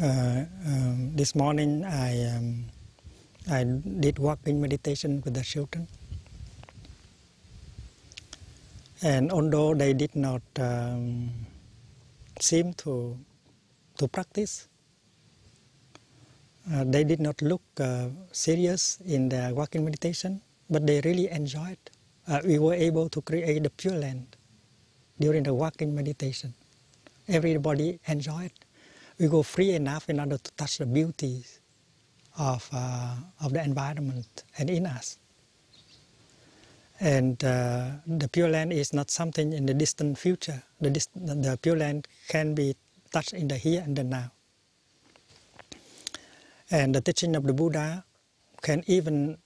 Uh, um, this morning I, um, I did walking meditation with the children. And although they did not um, seem to, to practice, uh, they did not look uh, serious in the walking meditation, but they really enjoyed. Uh, we were able to create the pure land during the walking meditation. Everybody enjoyed. We go free enough in order to touch the beauties of, uh, of the environment and in us. And uh, the Pure Land is not something in the distant future. The, dist the Pure Land can be touched in the here and the now. And the teaching of the Buddha can even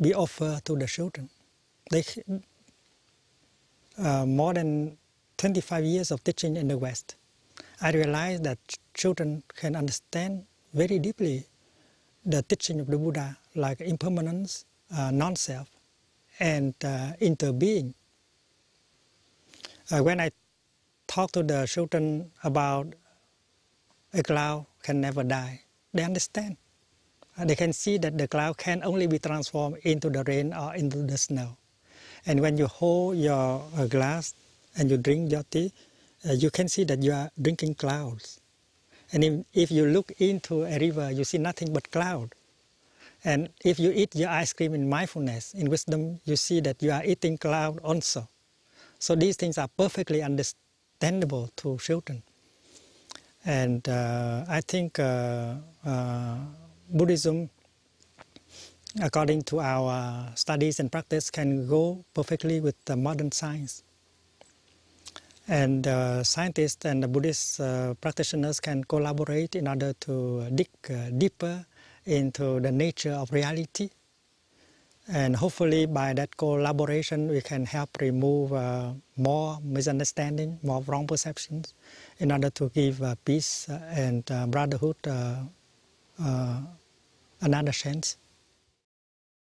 be offered to the children. They, uh, more than 25 years of teaching in the West, I realized that children can understand very deeply the teaching of the Buddha, like impermanence, uh, non-self, and uh, interbeing. Uh, when I talk to the children about a cloud can never die, they understand. Uh, they can see that the cloud can only be transformed into the rain or into the snow. And when you hold your uh, glass and you drink your tea, uh, you can see that you are drinking clouds. And if, if you look into a river, you see nothing but cloud. And if you eat your ice cream in mindfulness, in wisdom, you see that you are eating cloud also. So these things are perfectly understandable to children. And uh, I think uh, uh, Buddhism, according to our studies and practice, can go perfectly with the modern science. And uh, scientists and the Buddhist uh, practitioners can collaborate in order to dig uh, deeper into the nature of reality. And hopefully by that collaboration we can help remove uh, more misunderstanding, more wrong perceptions in order to give uh, peace and brotherhood another chance.